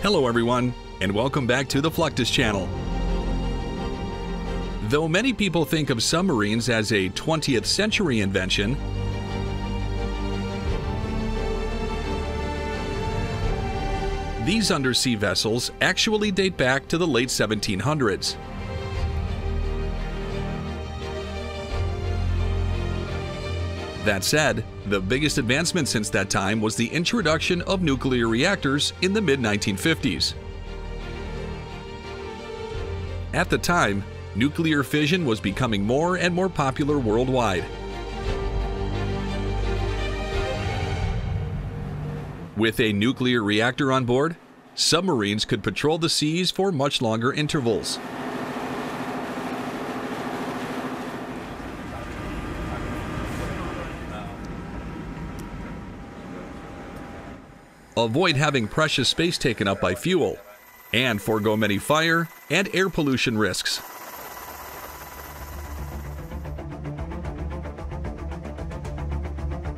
Hello everyone, and welcome back to the Fluctus channel. Though many people think of submarines as a 20th century invention, these undersea vessels actually date back to the late 1700s. That said, the biggest advancement since that time was the introduction of nuclear reactors in the mid 1950s. At the time, nuclear fission was becoming more and more popular worldwide. With a nuclear reactor on board, submarines could patrol the seas for much longer intervals. Avoid having precious space taken up by fuel, and forego many fire and air pollution risks.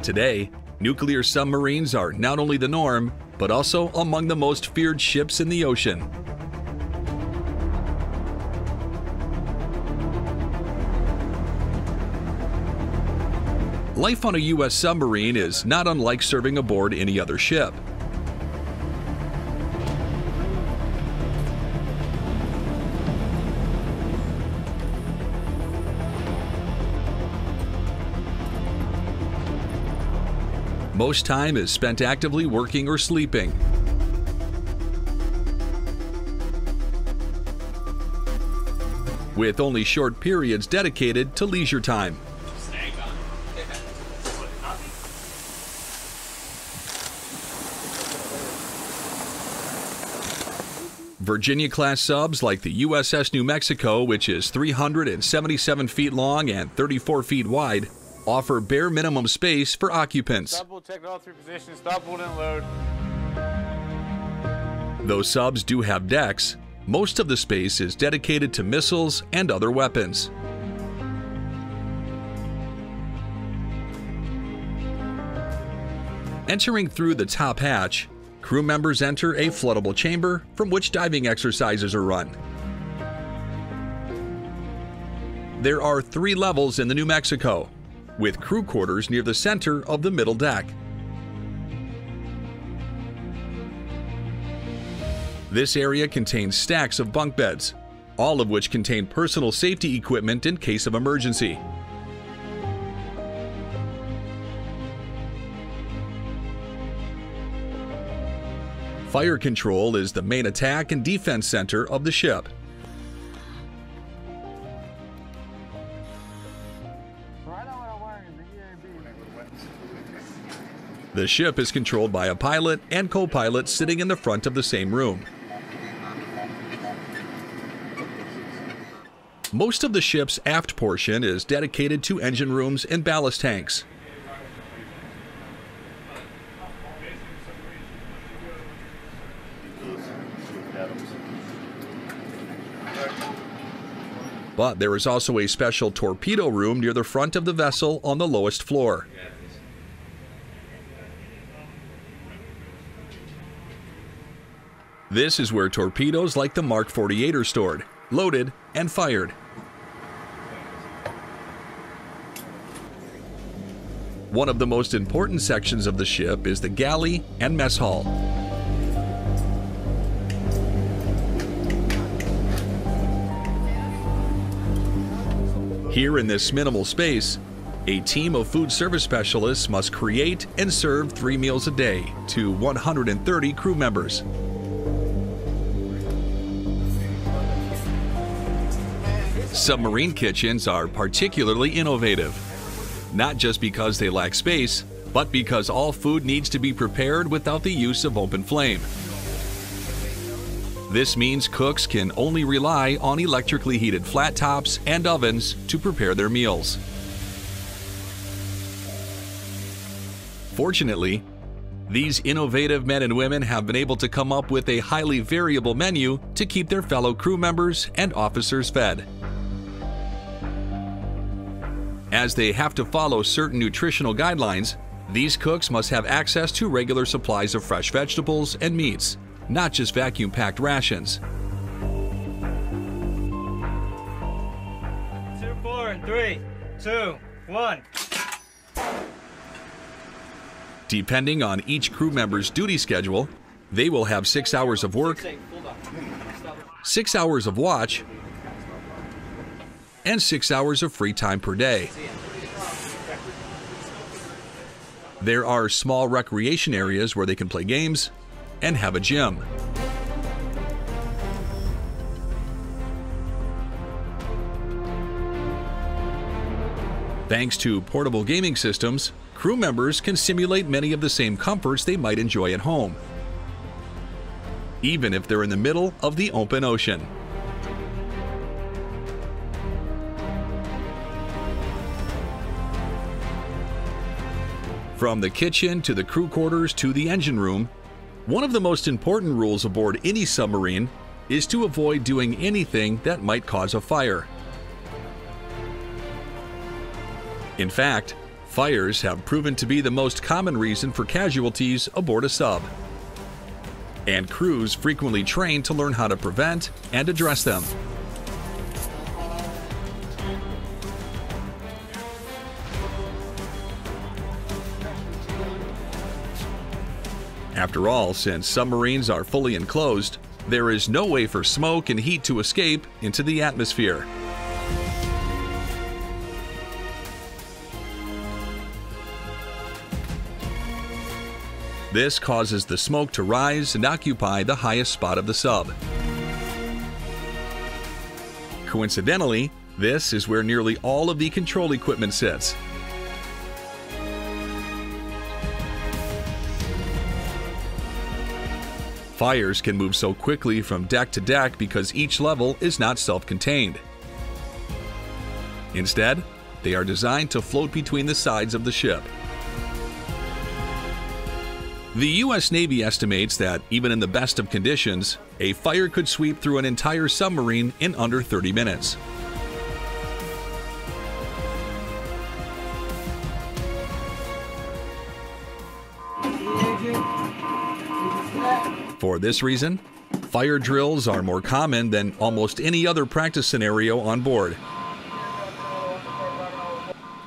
Today, nuclear submarines are not only the norm, but also among the most feared ships in the ocean. Life on a U.S. submarine is not unlike serving aboard any other ship. Most time is spent actively working or sleeping. With only short periods dedicated to leisure time. Virginia class subs like the USS New Mexico, which is 377 feet long and 34 feet wide, offer bare minimum space for occupants. Stop, check all three positions. Stop, and load. Though subs do have decks, most of the space is dedicated to missiles and other weapons. Entering through the top hatch, crew members enter a floodable chamber from which diving exercises are run. There are three levels in the New Mexico, with crew quarters near the center of the middle deck. This area contains stacks of bunk beds, all of which contain personal safety equipment in case of emergency. Fire control is the main attack and defense center of the ship. The ship is controlled by a pilot and co pilot sitting in the front of the same room. Most of the ship's aft portion is dedicated to engine rooms and ballast tanks. But there is also a special torpedo room near the front of the vessel on the lowest floor. This is where torpedoes like the Mark 48 are stored, loaded, and fired. One of the most important sections of the ship is the galley and mess hall. Here in this minimal space, a team of food service specialists must create and serve three meals a day to 130 crew members. Submarine kitchens are particularly innovative, not just because they lack space, but because all food needs to be prepared without the use of open flame. This means cooks can only rely on electrically heated flat tops and ovens to prepare their meals. Fortunately, these innovative men and women have been able to come up with a highly variable menu to keep their fellow crew members and officers fed as they have to follow certain nutritional guidelines, these cooks must have access to regular supplies of fresh vegetables and meats, not just vacuum packed rations. Two, four, three, two, one. Depending on each crew member's duty schedule, they will have six hours of work, six hours of watch, and six hours of free time per day. There are small recreation areas where they can play games and have a gym. Thanks to portable gaming systems, crew members can simulate many of the same comforts they might enjoy at home, even if they're in the middle of the open ocean. From the kitchen to the crew quarters to the engine room, one of the most important rules aboard any submarine is to avoid doing anything that might cause a fire. In fact, fires have proven to be the most common reason for casualties aboard a sub. And crews frequently train to learn how to prevent and address them. After all, since submarines are fully enclosed, there is no way for smoke and heat to escape into the atmosphere. This causes the smoke to rise and occupy the highest spot of the sub. Coincidentally, this is where nearly all of the control equipment sits. Fires can move so quickly from deck to deck because each level is not self contained. Instead, they are designed to float between the sides of the ship. The U.S. Navy estimates that, even in the best of conditions, a fire could sweep through an entire submarine in under 30 minutes. For this reason, fire drills are more common than almost any other practice scenario on board.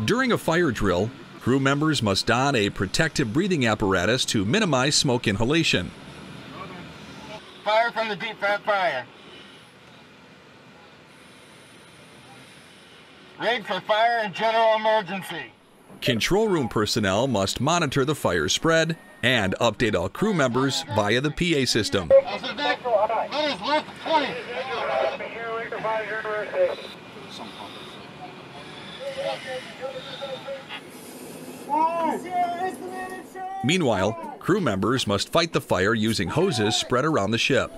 During a fire drill, crew members must don a protective breathing apparatus to minimize smoke inhalation. Fire from the deep front fire. Rig for fire and general emergency. Control room personnel must monitor the fire spread and update all crew members via the PA system. That is left 20. Meanwhile, crew members must fight the fire using hoses spread around the ship.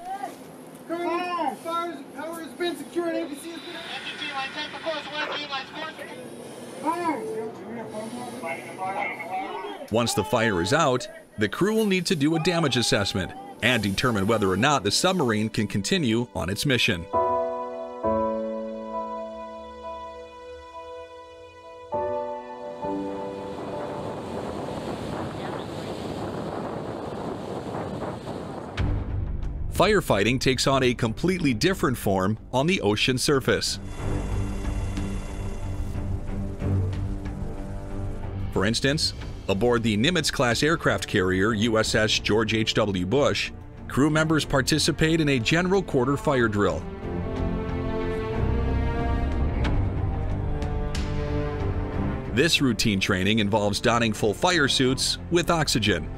Once the fire is out, the crew will need to do a damage assessment and determine whether or not the submarine can continue on its mission. Firefighting takes on a completely different form on the ocean surface. For instance, aboard the Nimitz class aircraft carrier USS George H.W. Bush, crew members participate in a general quarter fire drill. This routine training involves donning full fire suits with oxygen.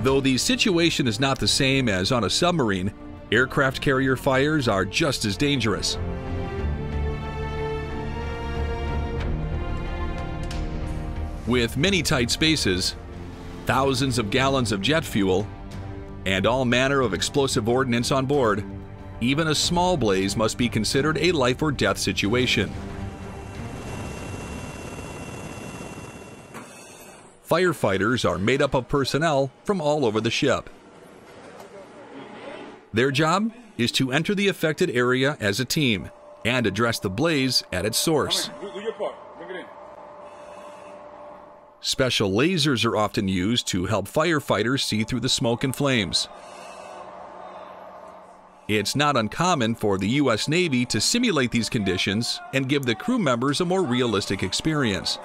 Though the situation is not the same as on a submarine, aircraft carrier fires are just as dangerous. With many tight spaces, thousands of gallons of jet fuel, and all manner of explosive ordnance on board, even a small blaze must be considered a life or death situation. Firefighters are made up of personnel from all over the ship. Their job is to enter the affected area as a team and address the blaze at its source. Special lasers are often used to help firefighters see through the smoke and flames. It's not uncommon for the U.S. Navy to simulate these conditions and give the crew members a more realistic experience.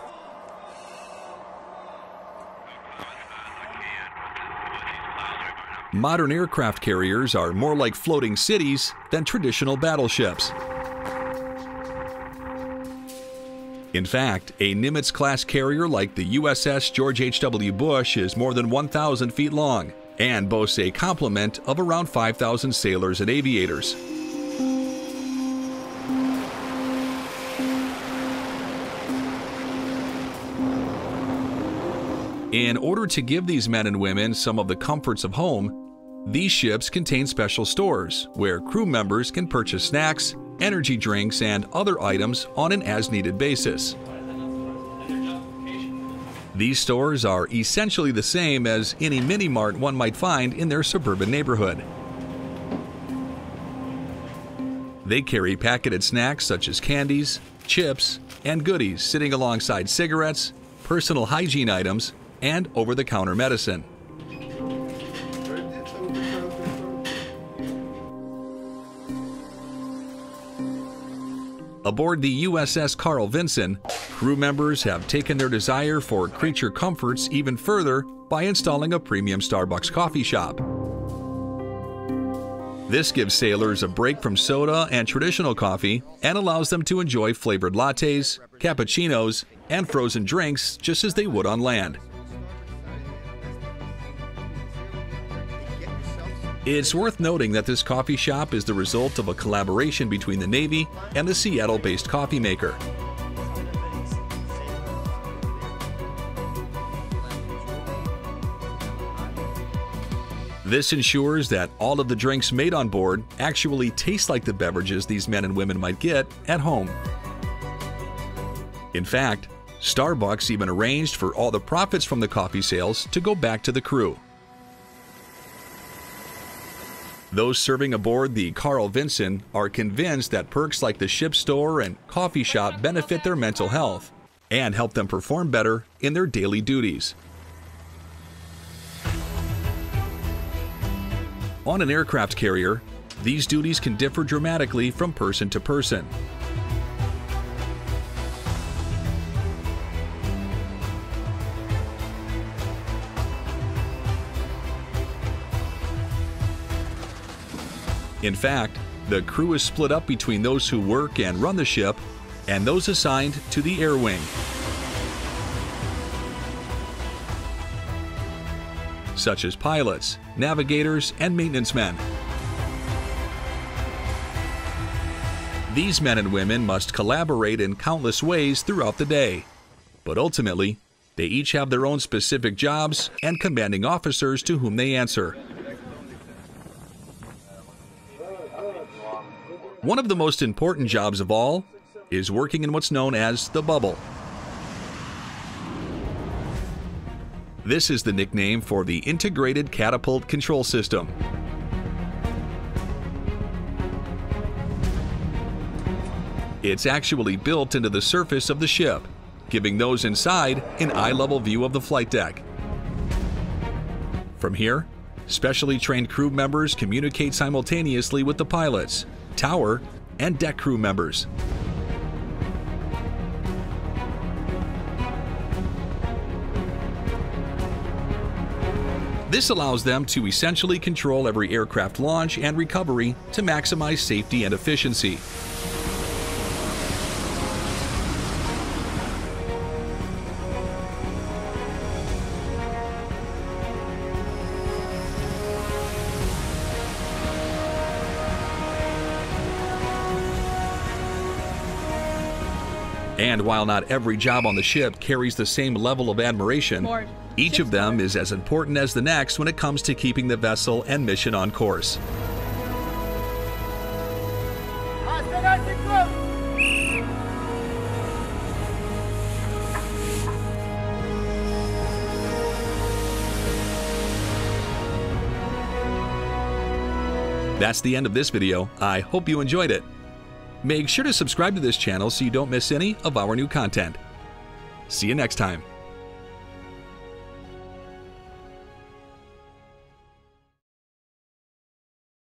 Modern aircraft carriers are more like floating cities than traditional battleships. In fact, a Nimitz class carrier like the USS George H.W. Bush is more than 1,000 feet long and boasts a complement of around 5,000 sailors and aviators. In order to give these men and women some of the comforts of home, these ships contain special stores where crew members can purchase snacks, energy drinks, and other items on an as needed basis. These stores are essentially the same as any mini mart one might find in their suburban neighborhood. They carry packeted snacks such as candies, chips, and goodies sitting alongside cigarettes, personal hygiene items, and over the counter medicine. Aboard the USS Carl Vinson, crew members have taken their desire for creature comforts even further by installing a premium Starbucks coffee shop. This gives sailors a break from soda and traditional coffee and allows them to enjoy flavored lattes, cappuccinos, and frozen drinks just as they would on land. It's worth noting that this coffee shop is the result of a collaboration between the Navy and the Seattle based coffee maker. This ensures that all of the drinks made on board actually taste like the beverages these men and women might get at home. In fact, Starbucks even arranged for all the profits from the coffee sales to go back to the crew. Those serving aboard the Carl Vinson are convinced that perks like the ship store and coffee shop benefit their mental health and help them perform better in their daily duties. On an aircraft carrier, these duties can differ dramatically from person to person. In fact, the crew is split up between those who work and run the ship and those assigned to the air wing. such as pilots, navigators, and maintenance men. These men and women must collaborate in countless ways throughout the day, but ultimately, they each have their own specific jobs and commanding officers to whom they answer. One of the most important jobs of all is working in what's known as the bubble. This is the nickname for the Integrated Catapult Control System. It's actually built into the surface of the ship, giving those inside an eye-level view of the flight deck. From here, specially trained crew members communicate simultaneously with the pilots, tower, and deck crew members. This allows them to essentially control every aircraft launch and recovery to maximize safety and efficiency. And while not every job on the ship carries the same level of admiration, each of them is as important as the next when it comes to keeping the vessel and mission on course. That's the end of this video. I hope you enjoyed it. Make sure to subscribe to this channel so you don't miss any of our new content. See you next time.